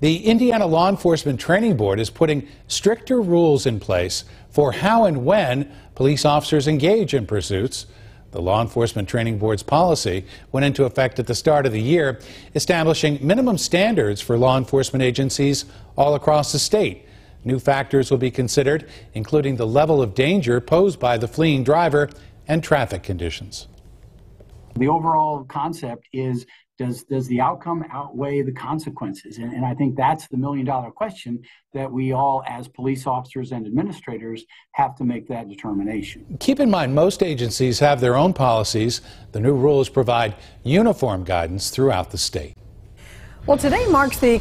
The Indiana Law Enforcement Training Board is putting stricter rules in place for how and when police officers engage in pursuits. The Law Enforcement Training Board's policy went into effect at the start of the year, establishing minimum standards for law enforcement agencies all across the state. New factors will be considered, including the level of danger posed by the fleeing driver and traffic conditions. The overall concept is does does the outcome outweigh the consequences? And, and, I think that's the million dollar question that we all, as police officers and administrators, have to make that determination. Keep in mind, most agencies have their own policies. The new rules provide uniform guidance throughout the state. Well, today marks the